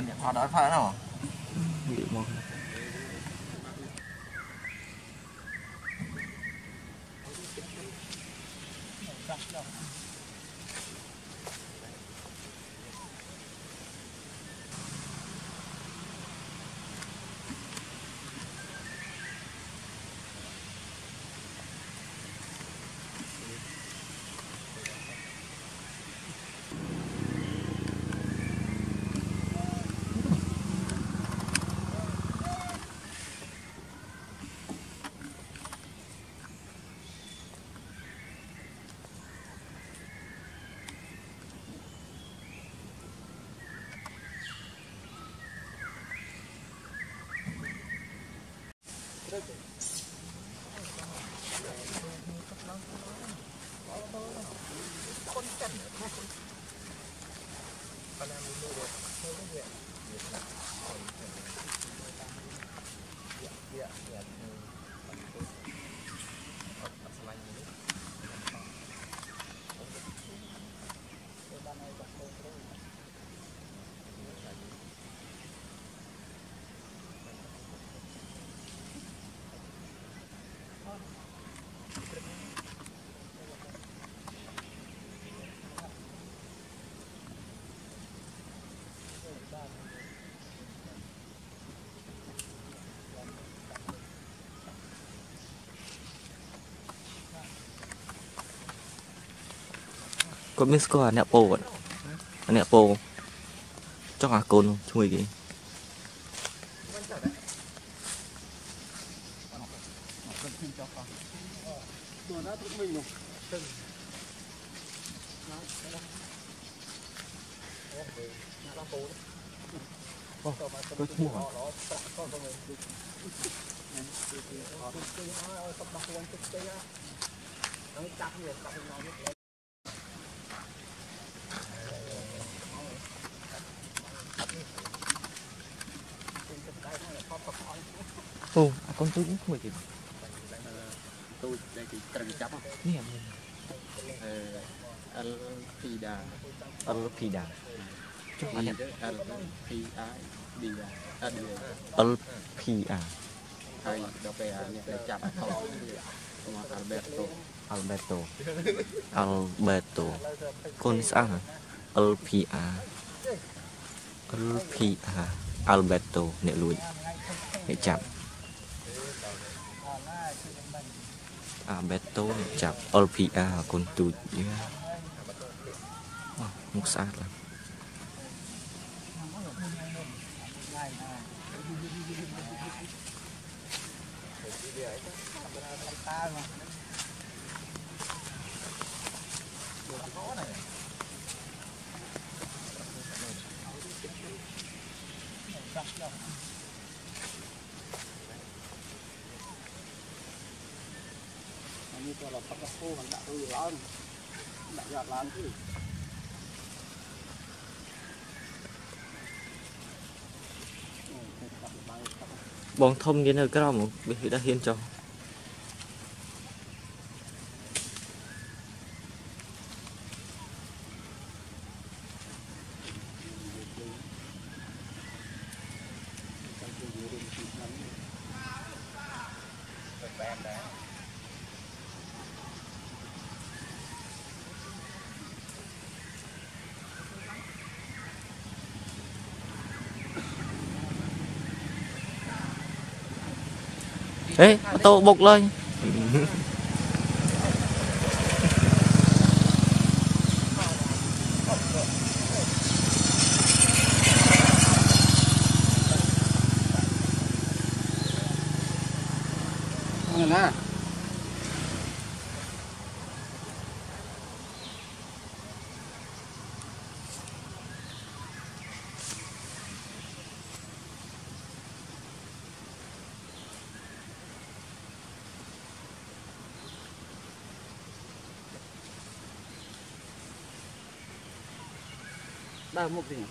con điện thoại đó phải không? គាត់មានស្គាល់អ្នកពោគាត់អ្នកពោចង់អាកូន កូនទូចនេះមួយទៀតទូចដែលគេត្រូវចាប់នេះអឺអលភីដាអលភីដាចុះអលភីអាឌីអាអលភីអាហើយដល់ពេលអានេះដែលចាប់ថតខ្ញុំអាល់បេតូអាល់បេតូអាល់បេតូកូនស្អាតអលភីអាអលភីអាអាល់បេតូអ្នកលួចអ្នកចាប់ អាបេតូចាប់ LPR កូនទូចមកស្អាតឡើយតាមក នេះគាត់ឡើងផុតដល់គោមិនដាក់រុយឡើងដាក់យកឡើងទេបងធំវានៅក្រោមហ៎វាដាក់ហ៊ានចុះ Ê, tô bục lên. Dá, mobrinho.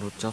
Rocha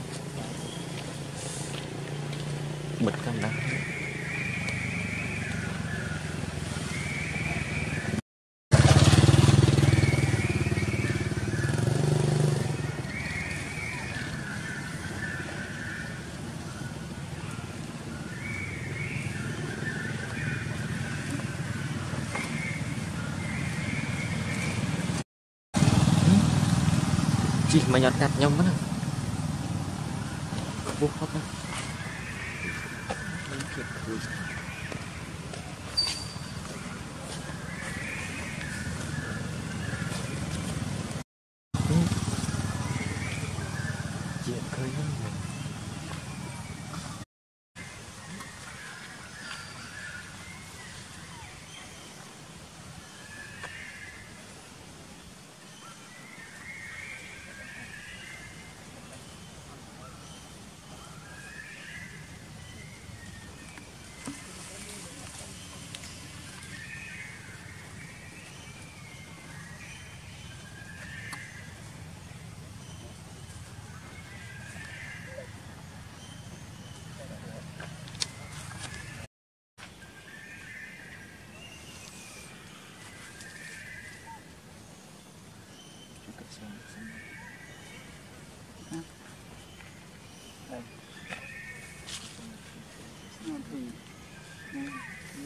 cho các bạn chị chỉ mà nhọt cắt nhau mất có đâu Thank you.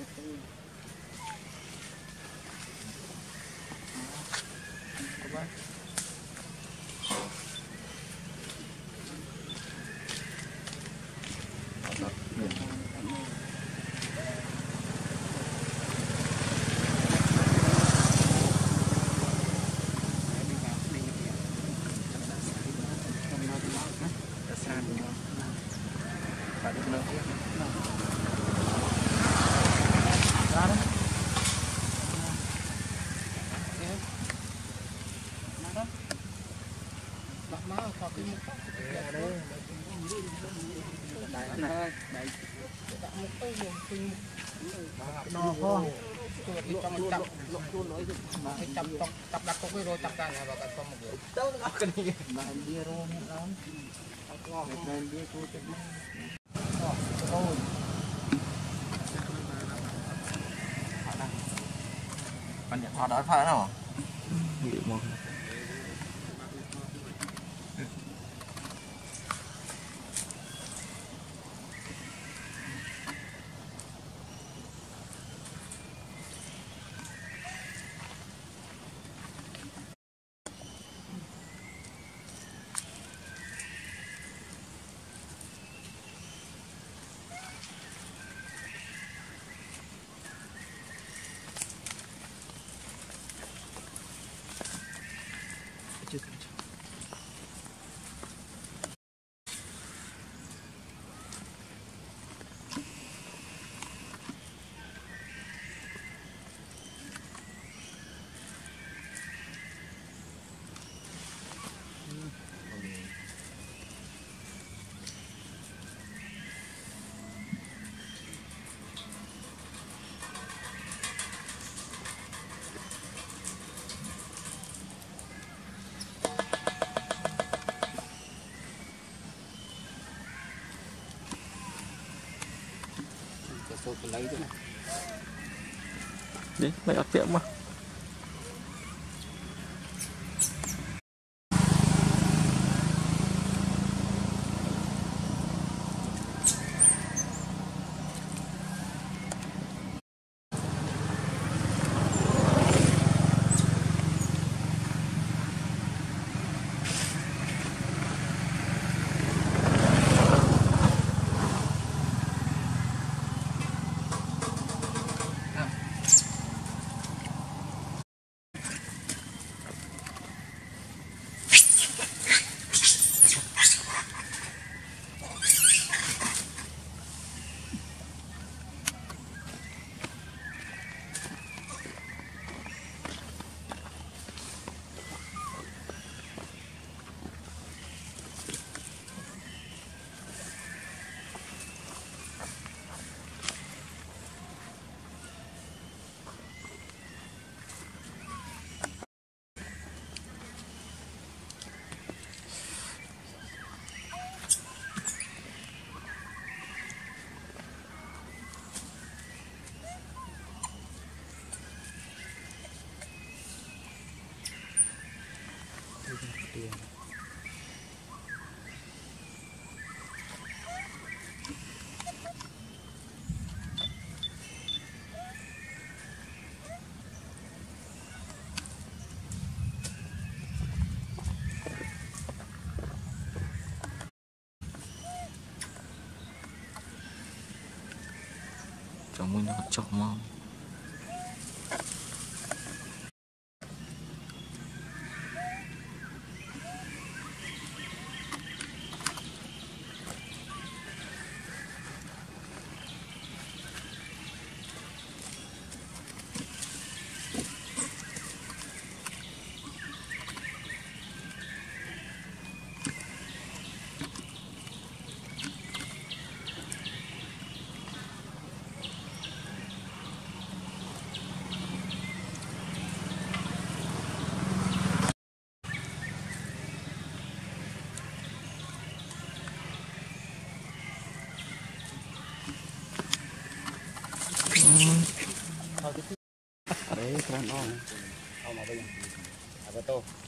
I. nè no con trong tập lộn luôn nói mà cái tập tập tập đặt có cái rồi tập ra là vào cái con một người đâu nó cái gì mà bia rồi lắm ngon nên bia tôi tự nhiên rồi bạn nhận đói phải không? Bị mong. ក đấy con nóเอ cảm ơn họ chọn mong Ikram, oh. Oh, mabay yan. Ako to.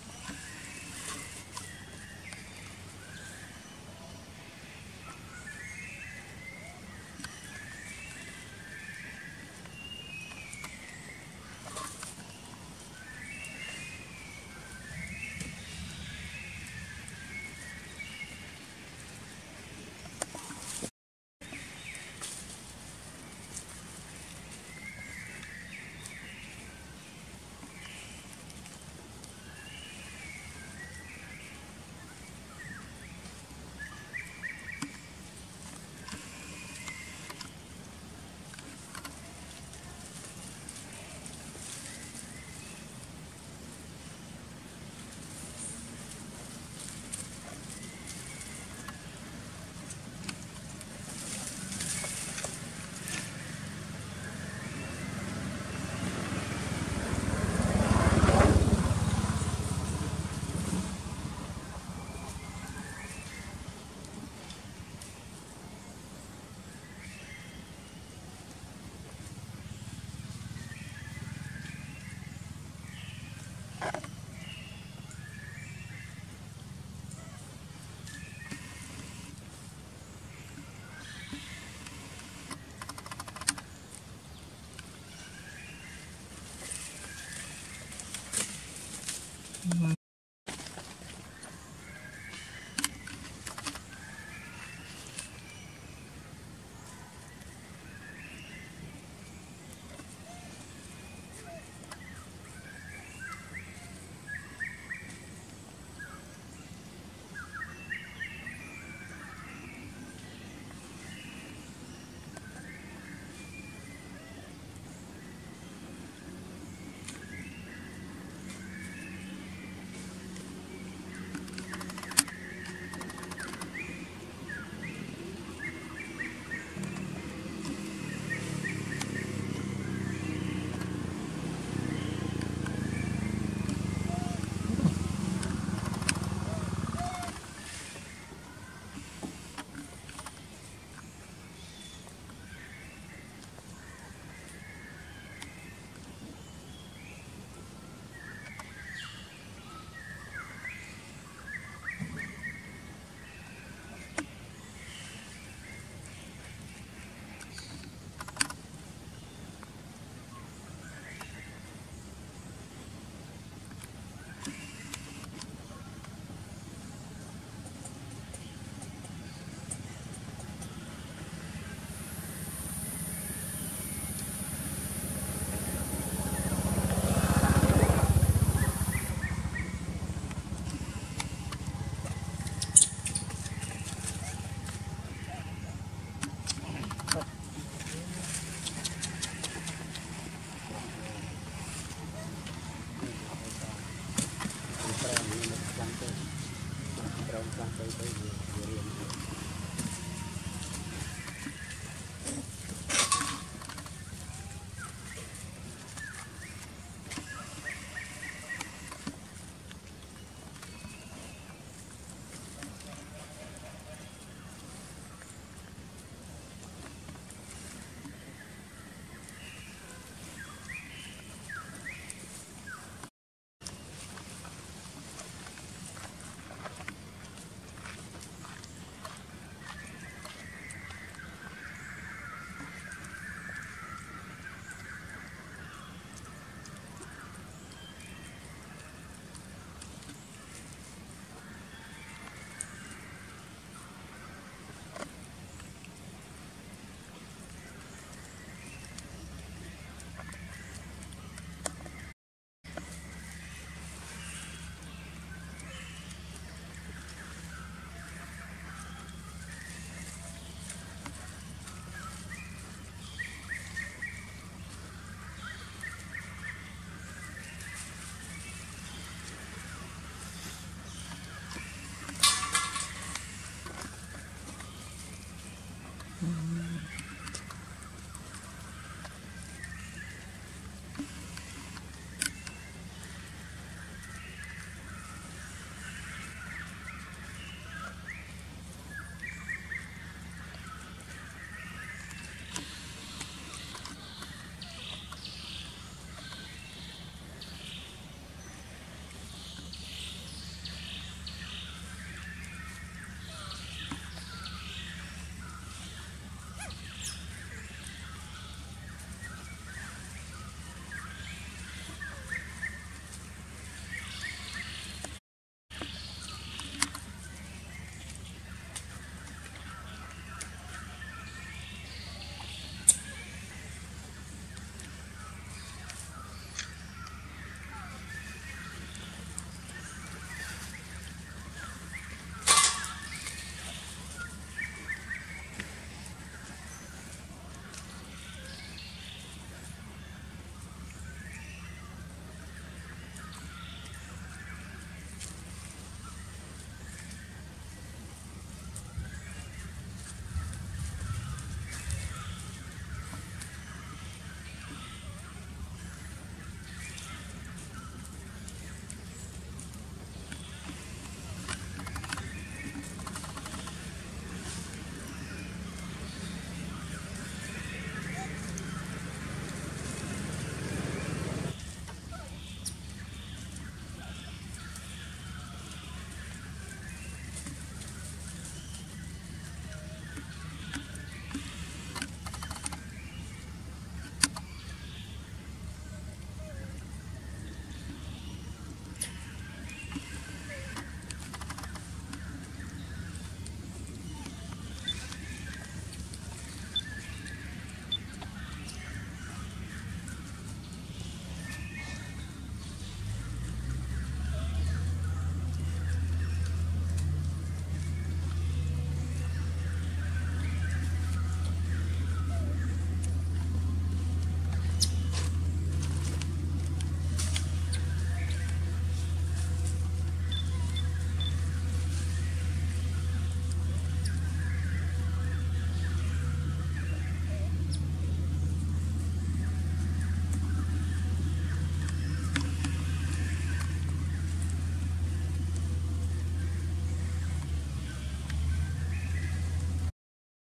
đồng sang tới tới